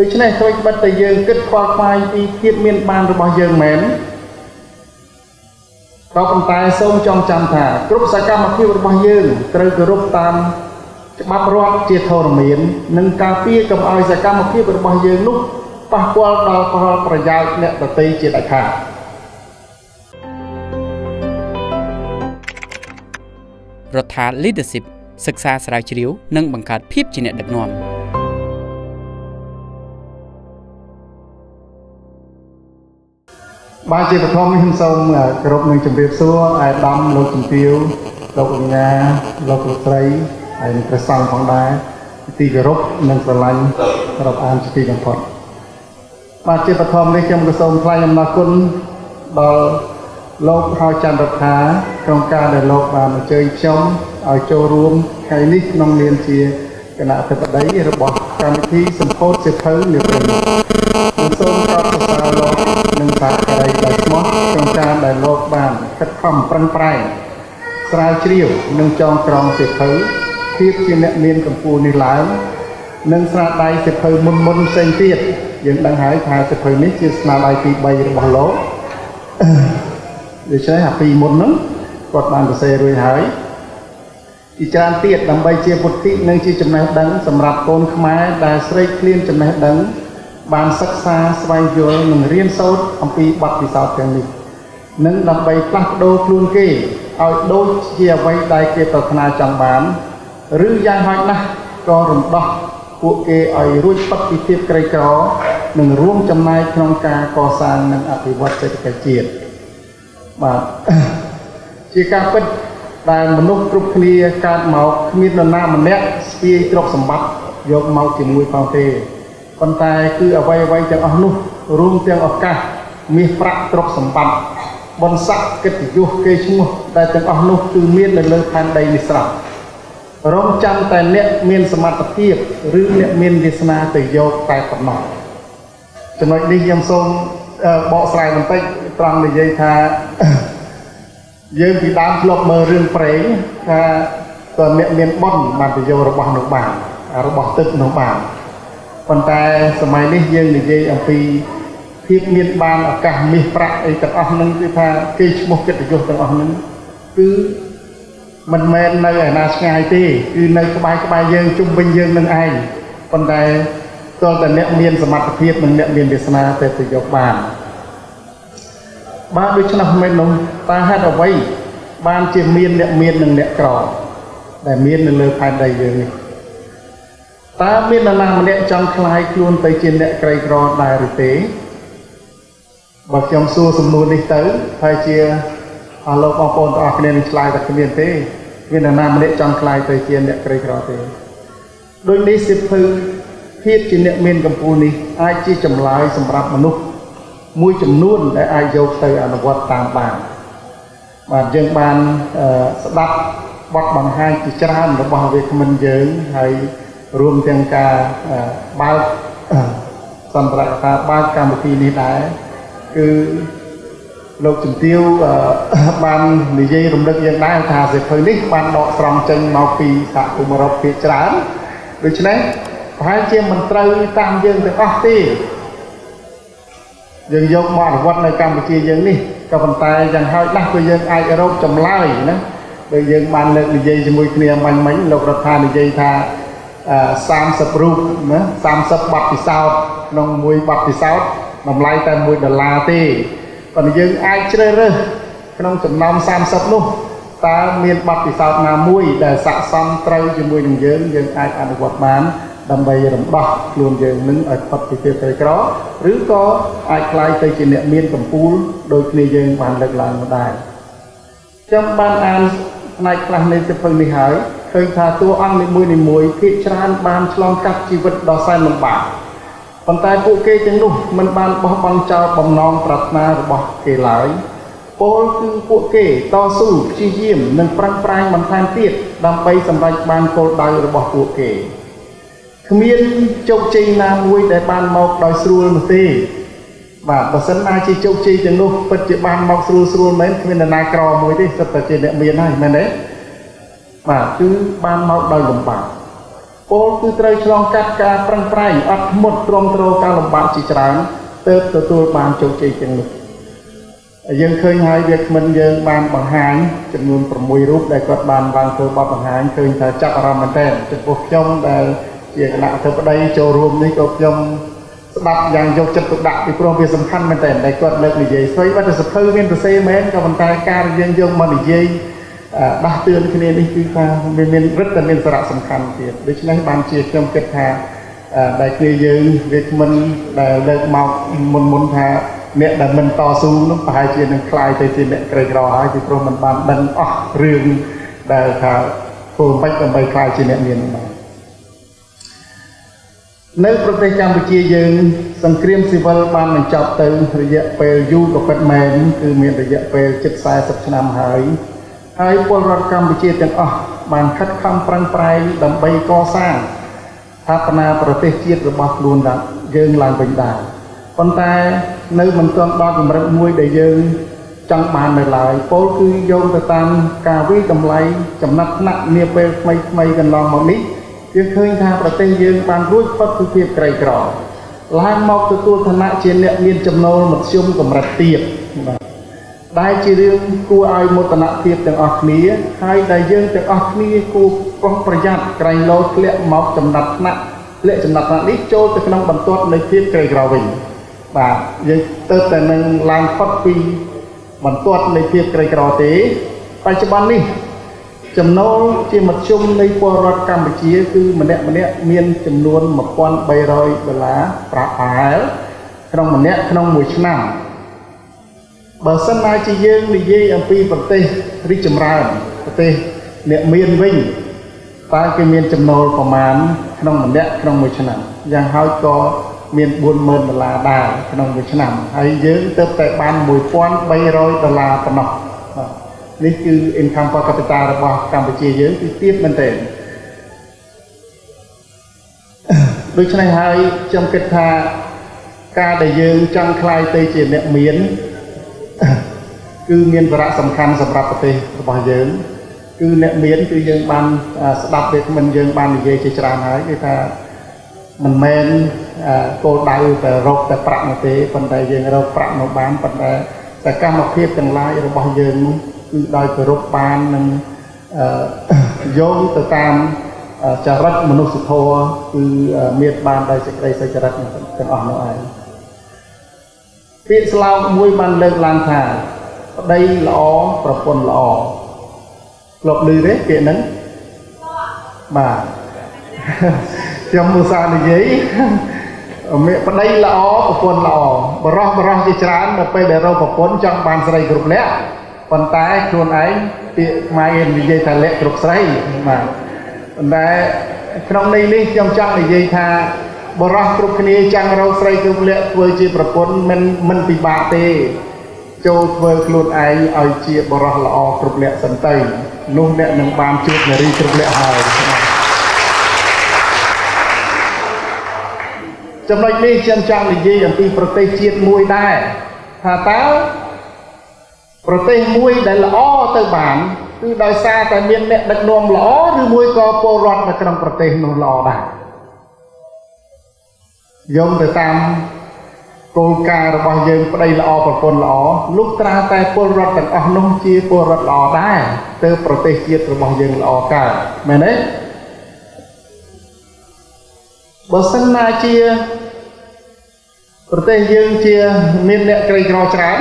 ដូច្នេះត្រូវបិទតែយើងគិតខ្វល់ខ្វាយពីភាពមានបានរបស់យើងមែនក៏ប៉ុន្តែសូមចងចាំថាគ្រប់សកម្មភាពរបស់យើងត្រូវគោរពតាមច្បាប់រដ្ឋជាធរមាន និងការពារកុំឲ្យសកម្មភាពរបស់យើងនោះប៉ះពាល់ដល់ផលប្រយោជន៍អ្នកដទៃជាដាច់ខាតរដ្ឋា leadership សិក្សាស្រាវជ្រាវ និងបង្កើតភាពជាអ្នកដឹកនាំ បាទជាបឋមនេះខ្ញុំសូមគោរពនឹងជម្រាបសួរអាយដាមលោកជំទាវលោកអញ្ញាលោកលោកស្រីហើយនឹងព្រះសង្ឃផងដែរទីគោរពនិងស្រឡាញ់រាប់អានជាទីបំផុតបាទជាបឋមនេះខ្ញុំក៏សូមថ្លែងអំណរគុណដល់លោកហៅច័ន្ទរដ្ឋាក្នុងការដែលលោកបានអញ្ជើញខ្ញុំឲ្យចូលរួមថ្ងៃនេះក្នុងនាមជាគណៈអធិបតីរបស់ កម្មវិធីសម្ពោធសិភៅនាពេលនេះខ្ញុំសូមកោតសរសើរលោកនិងសហការីដោយស្មោះក្នុងការដែលលោកបានខិតខំប្រឹងប្រែងស្រាវជ្រាវនិងចងក្រងសិភៅភាពជាអ្នកមានកម្ពុជានេះឡើងនិងស្នាដៃសិភៅមុនមុនផ្សេងទៀតយើងដឹងហើយថាសិភៅនេះជាស្នាដៃទី3របស់លោកដូច្នេះអាពីមុនហ្នឹងគាត់បានសរសេររួចហើយ ជាច្រើនទៀតដើម្បីជាពុទ្ធិនិងជាចំណេះដឹងសម្រាប់កូនខ្មែរដែលស្រេកឃ្លានចំណេះដឹង បានសិក្សាស្វែងយល់និងរៀនសូត្រអំពីបទពិសោធន៍ទាំងនេះនិងដើម្បីផ្លាស់ប្ដូរខ្លួនគេឲ្យដូចជាអ្វីដែលគេប្រាថ្នាចង់បានឬយ៉ាងហោចណាស់ក៏រំដោះពួកគេឲ្យរួចផុតពីភាពក្រីក្រនិងរួមចំណែកក្នុងការកសាងនិងអភិវឌ្ឍសេដ្ឋកិច្ចជាតិបាទជាការពិត ដែលមនុស្សគ្រប់គ្នាកើតមកគ្មាននរណាម្នាក់ស្ពាយទ្រព្យសម្បត្តិយកមកជាមួយផងទេប៉ុន្តែគឺអ្វីអ្វីទាំងអស់នោះរួមទាំងឱកាសមាសប្រាក់ទ្រព្យសម្បត្តិបនស័កកិត្តិយសគេឈ្មោះដែលទាំងអស់នោះគឺមាននៅលើផែនដីនេះស្រស់រងចាំតែអ្នកមានសមត្ថភាពឬអ្នកមានវាសនាទៅយកតែប៉ុណ្ណោះចំណុចនេះខ្ញុំសូមបកស្រាយបន្តិចត្រង់និយាយថា យើងពីដើមធ្លាប់មើលរឿងប្រេងថាតើអ្នកមានប៉ុនបានប្រយោជន៍របស់នោះបានរបស់ទឹកនោះបានប៉ុន្តែសម័យនេះយើងនិយាយអំពីភាពមានបានឱកាសមាសប្រាក់អីទាំងអស់ហ្នឹងគឺថាគេឈ្មោះកិត្តិយសទាំងអស់ហ្នឹងគឺមិនមែននៅឯណាឆ្ងាយទេគឺនៅក្បែរក្បែរយើងជុំវិញយើងនឹងឯងប៉ុន្តែតើតើអ្នកមានសមត្ថភាពនិងអ្នកមានវាសនាទៅទៅយកបាន បាទដូច្នោះមិននោះតើហេតុអ្វីបានជាមានអ្នកមាននិងអ្នកក្រដែលមាននៅលើផែនដីយើងនេះតើមាននរណាម្នាក់ចង់คลายខ្លួនទៅជាអ្នកក្រីក្រដែរឬទេបើខ្ញុំសួរសំណួរនេះទៅហើយជាអស់លោកបងប្អូនទាំងអស់គ្នានឹងឆ្លើយថាគ្មានទេមាននរណាម្នាក់ចង់คลายទៅជាអ្នកក្រីក្រទេដូចនេះសិភៅភាពជាអ្នកមានកម្ពុជានេះអាចជាចម្លើយសម្រាប់មនុស្ស មួយចំនួនដែលអាចយកទៅអនុវត្តតាមបានបាទយើងបានស្ដាប់បទបង្ហាញជាច្រើនរបស់វាគ្មិនយើងហើយរួមទាំងការបើកសន្ទរកថាបើកកម្មវិធីនេះដែរគឺលោកជំទាវបាននិយាយរំលឹកយើងដែរថាសិភៅនេះបានដកស្រង់ចេញមកពីសហគមន៍អឺរ៉ុបភាគច្រើនដូច្នេះប្រហែលជាមិនត្រូវតាមយើងទាំងអស់ទេ យើងយកមកអនុវត្តនៅកម្ពុជាយើងនេះក៏ប៉ុន្តែយ៉ាងហោចណាស់គឺយើងអាចរកចម្លើយណាដោយយើងបានលើកនិយាយជាមួយគ្នាមិញមិញលោករដ្ឋានិយាយថា30រូបណា30ប័ណ្ណពិសោធន៍ក្នុងមួយប័ណ្ណពិសោធន៍តម្លៃតែ1ដុល្លារទេប៉ុន្តែយើងអាចជ្រើសរើសក្នុងចំណោម30នោះតើមានប័ណ្ណពិសោធន៍ណាមួយដែលស័ក្តិសមត្រូវជាមួយនឹងយើងយើងអាចអនុវត្តបាន ដើម្បីរំដោះខ្លួនយើងនឹងឲ្យផុតពីភាពក្រីក្រឬក៏អាចคล้ายទៅជាអ្នកមានកម្ពុជាដោយគ្នាយើងបានលើកឡើងមកដែរខ្ញុំបានអានផ្នែកខ្លះនៃសិភៅនេះហើយឃើញថាតួអង្គនីមួយនីមួយភាគច្រើនបានឆ្លងកាត់ជីវិតដ៏សែនលំបាកប៉ុន្តែពួកគេទាំងនោះមិនបានបោះបង់ចោលបំណងប្រាថ្នារបស់គេឡើយពលគឺពួកគេតស៊ូព្យាយាមនិងប្រឹងប្រែងបន្ថែមទៀតដើម្បីសម្រេចបានគោលដៅរបស់ពួកគេ គ្មានជោគជ័យណាមួយដែលបានមកដោយស្រួលនោះទេបាទបើសិនណាជាជោគជ័យទាំងនោះពិតជាបានមកស្រួលស្រួលមែនគ្មាននរណាក្រមួយទេសិតតែជាអ្នកមានហើយមែនទេបាទគឺបានមកដោយលំបាកពលគឺត្រូវឆ្លងកាត់ការប្រឹងប្រែងអត់ធ្មត់ទ្រាំទ្រការលំបាកជាច្រើនទើបទទួលបានជោគជ័យទាំងនោះយើងឃើញហើយវាគ្មិនយើងបានបង្ហាញចំនួន6រូបដែលគាត់បានបានធ្វើបទបង្ហាញឃើញថាចាប់អារម្មណ៍មែនទែនចំពោះខ្ញុំដែល ជាគណៈអធិបតីចូលរួមនេះក៏ខ្ញុំស្ដាប់យ៉ាងយកចិត្តទុកដាក់ពីព្រោះវាសំខាន់មែនទែនដែលគាត់លើកនិយាយស្វ័យបើតែសភៅមានសរសេរមែនក៏ប៉ុន្តែការយើងយកមកនិយាយដាស់តឿនគ្នានេះគឺថាវាមានរឹតតែមានសារៈសំខាន់ទៀតដូច្នេះបានជាខ្ញុំគិតថាដែលគ្នាយើងវាគ្មិនដែលលើកមកមុនមុនថាអ្នកដែលមិនតស៊ូនោះប្រហែលជានឹងคลายទៅជាអ្នកក្រីក្រហើយពីព្រោះมันបានដឹងអស់រឿងដែលថាធ្វើមិនដើម្បីคลายជាអ្នកមានបាន នៅប្រទេសកម្ពុជាយើង សង្គ្រាមស៊ីវិលបានបញ្ចប់ទៅរយៈពេលយូរក៏ពិតមែនគឺមានរយៈពេលជិត40ឆ្នាំហើយហើយពលរដ្ឋកម្ពុជាទាំងអស់បានខិតខំប្រឹងប្រែងដើម្បីកសាងស្ថាបនាប្រទេសជាតិរបស់ខ្លួនយើងឡើងវិញដែរប៉ុន្តែនៅមិនទាន់ដល់កម្រិតមួយដែលយើងចង់បាននៅឡើយពលគឺយោងទៅតាមការវិតម្លៃចំណាត់ថ្នាក់នាពេលថ្មីថ្មីកន្លងមកនេះ យើងឃើញថាប្រទេសយើងបានរួចផុតពីភាពក្រីក្រឡើងមកទទួលឋានៈជាអ្នកមានចំណូលមធ្យមកម្រិតទាបបាទដែលជារឿងគួរឲ្យមោទនភាពទាំងអស់គ្នាហើយដែលយើងទាំងអស់គ្នាគួរប្រុងប្រយ័ត្នក្រែងលោធ្លាក់មកចំណាត់ថ្នាក់ធ្លាក់ចំណាត់ថ្នាក់នេះចូលទៅក្នុងបន្ទាត់នៃភាពក្រីក្រវិញបាទយើងទៅតែនឹងឡើងផុតពីបន្ទាត់នៃភាពក្រីក្រទេបច្ចុប្បន្ននេះ ចំណូលជាមធ្យមនៃពលរដ្ឋកម្ពុជាគឺម្នាក់ម្នាក់មានចំនួន1300ដុល្លារប្រាក់ប្រហែលក្នុងម្នាក់ក្នុងមួយឆ្នាំបើសិនណាជាយើងនិយាយអំពីប្រទេសរីកចម្រើនប្រទេសអ្នកមានវិញតើគេមានចំណូលប្រមាណក្នុងម្នាក់ក្នុងមួយឆ្នាំយ៉ាងហោចក៏មាន40000ដុល្លារដែរក្នុងមួយឆ្នាំហើយយើងទៅតែបាន1300ដុល្លារប៉ុណ្ណោះ នេះគឺ income per capita របស់កម្ពុជាយើងគឺទាបមែនទែនដូច្នេះហើយខ្ញុំគិតថាការដែលយើងចង់ខ្លាយទៅជាអ្នកមានគឺមានសារៈសំខាន់សម្រាប់ប្រទេសរបស់យើង គឺអ្នកមានគឺយើងបានស្ដាប់វាមិនយើងបាននិយាយជាច្រើនហើយគឺថាមិនមែនគោលដៅតែរកតែប្រាក់នោះទេប៉ុន្តែយើងរកប្រាក់នោះបានប៉ុន្តែសកម្មភាពទាំងឡាយរបស់យើងនោះ គឺដោយគោរពបាននិងយោងទៅតាមចរិតមនុស្សធម៌គឺមានបានដោយសេចក្តីសុចរិតទាំងអស់នោះឯងពាក្យស្លោកមួយបានលើកឡើងថាប្តីល្អប្រពន្ធល្អធ្លាប់ឮទេពាក្យហ្នឹងបាទខ្ញុំឧស្សាហ៍និយាយមេប្តីល្អប្រពន្ធល្អបរោះបរោះជាច្រើន នៅពេលដែលរកប្រពន្ធចង់បានស្រីគ្រប់លក្ខ ប៉ុន្តែខ្លួនឯងពាក្យខ្មែរនិយាយថាលក្ខគ្រប់ស្រីបាទប៉ុន្តែក្នុងន័យនេះខ្ញុំចង់និយាយថាបរោះគ្រប់គ្នាចាំងរកស្រីគ្រប់លក្ខធ្វើជាប្រពន្ធមិនមិនពិបាកទេ ចូលធ្វើខ្លួនឯងឲ្យជាបរោះល្អគ្រប់លក្ខសិនទៅនោះអ្នកនឹងបានជួបនារីគ្រប់លក្ខហើយចំណុចនេះខ្ញុំចង់និយាយអំពីប្រទេសជាតិមួយដែរថាតើ ប្រទេសមួយដែលល្អទៅបានគឺដោយសារតែមានអ្នកដឹកនាំល្អឬមួយក៏ពលរដ្ឋនៅក្នុងប្រទេសនោះល្អដែរយោងទៅតាមគោលការណ៍របស់យើងប្តីល្អប្រពន្ធល្អលុះត្រាតែពលរដ្ឋទាំងអស់នោះជាពលរដ្ឋល្អដែរទើបប្រទេសជាតិរបស់យើងល្អកើតមែនទេបើសិនណាជាប្រទេសយើងជាមានអ្នកក្រីក្រច្រើន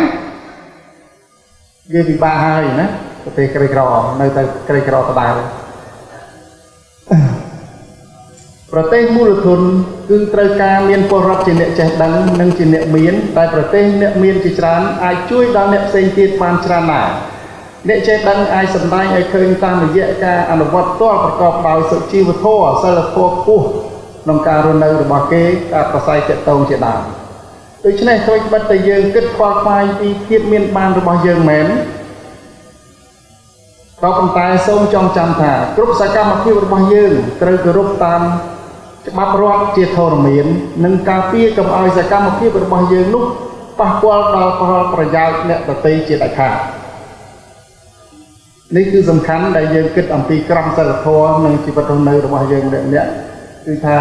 វាពិបាកហើយណាប្រទេសក្រីក្រនៅតែក្រីក្រដដែលប្រទេសមូលធនគឺត្រូវការមានពលរដ្ឋជាអ្នកចេះដឹងនិងជាអ្នកមាន តែប្រទេសអ្នកមានជាច្រើនអាចជួយដល់អ្នកផ្សេងទៀតបានច្រើនណាស់អ្នកចេះដឹងអាចសម្ដែងឲ្យឃើញតាមរយៈការអនុវត្តផ្ទាល់ប្រកបដោយសុជីវធម៌សិលធម៌ខ្ពស់ក្នុងការរស់នៅរបស់គេការប្រស័យតតងជាដើម ដូច្នេះគ្រាន់បិទតែយើងគិតខ្វល់ខ្វាយពីភាពមានបានរបស់យើងមែនក៏ប៉ុន្តែសូមចងចាំថាគ្រប់សកម្មភាពរបស់យើងត្រូវគោរពតាមច្បាប់រដ្ឋជាធរមាន និងការពារកុំឲ្យសកម្មភាពរបស់យើងនោះប៉ះពាល់ដល់ផលប្រយោជន៍អ្នកដទៃជាដាច់ខាតនេះគឺសំខាន់ដែលយើងគិតអំពីក្រមសីលធម៌និងជីវិតរស់នៅរបស់យើងម្នាក់ៗគឺថា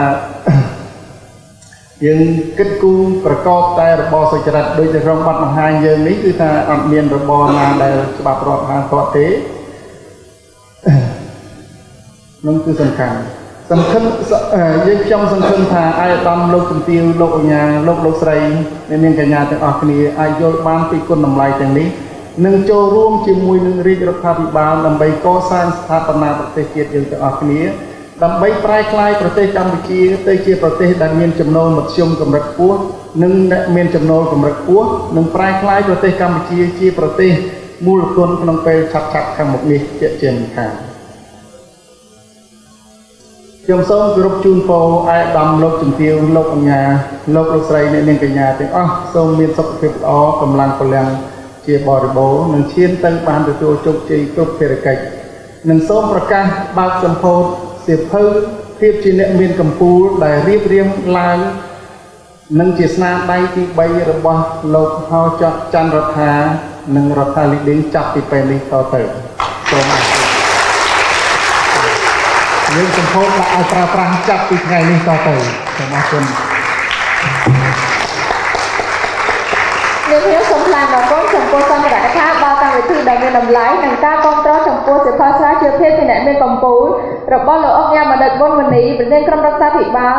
យើងគិតគូរប្រកបតែរបបសុចរិតដូចជាក្នុងបទបង្ហាញយើងនេះគឺថាអត់មានរបបណាដែលច្បាប់រដ្ឋហាគាត់ទេនោះគឺសំខាន់សំខាន់យើងខ្ញុំសង្ឃឹមថាអាយដាមលោកជំទាវលោកអញ្ញាលោកលោកស្រីអ្នកនាងកញ្ញាទាំងអស់គ្នាអាចយល់បានពីគុណតម្លៃទាំងនេះនិងចូលរួមជាមួយនឹងរាជរដ្ឋាភិបាលដើម្បីកសាងស្ថាបនាប្រទេសជាតិយើងទាំងអស់គ្នា ដើម្បីប្រែក្លាយប្រទេសកម្ពុជាទៅជាប្រទេសដែលមានចំណូលមធ្យមកម្រិតខ្ពស់និងមានចំណូលកម្រិតខ្ពស់និងប្រែក្លាយប្រទេសកម្ពុជាជាប្រទេសមូលគុណក្នុងពេលឆាប់ៗខាងមុខនេះជាជាខាងខ្ញុំសូមគោរពជូនពរអាយដាមលោកជំទាវលោកអញ្ញាលោកលោកស្រីអ្នកនាងកញ្ញាទាំងអស់សូមមានសុខភាពល្អកម្លាំងពលំជាបរិបូរណ៍និងឈានទៅបានទទួលជោគជ័យគ្រប់ភារកិច្ចនិងសូមប្រកាសបើកសម្ពោធ សៀវភៅភាពជាអ្នកមានកម្ពូលដែលរៀបរៀងឡើងនិងជាស្នាដៃទី3របស់លោកហោចច័ន្ទរដ្ឋានិងរដ្ឋាលីឌីងចាប់ពីពេលនេះតទៅសូមអរគុណយើងសម្ពោធដាក់ឲ្យប្រើប្រាស់ចាប់ពីថ្ងៃនេះតទៅសូមអរគុណនាងខ្ញុំសូមថ្លែងអំណរគុណចំពោះសន្និដ្ឋានដល់កម្មវិធីដ៏មានតម្លៃនិងការគ្រប់គ្រងចំពោះសិទ្ធិស្រាវជ្រាវភាពជាអ្នកមានកម្ពុជា របស់លោកអុកញ៉ាបណ្ឌិតប៊ុនមនីប្រធានក្រុមរដ្ឋាភិបាល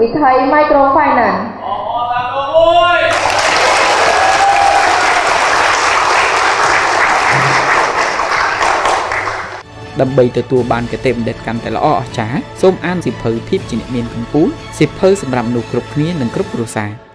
វិថី Microfinance ដើម្បីទទួលបានគតិបណ្ឌិតកាន់តែល្អអស្ចារ្យសូមអានសៀវភៅភាពជាអ្នកមានកម្ពុជាសៀវភៅសម្រាប់មនុស្សគ្រប់គ្នានិងគ្រប់គ្រួសារ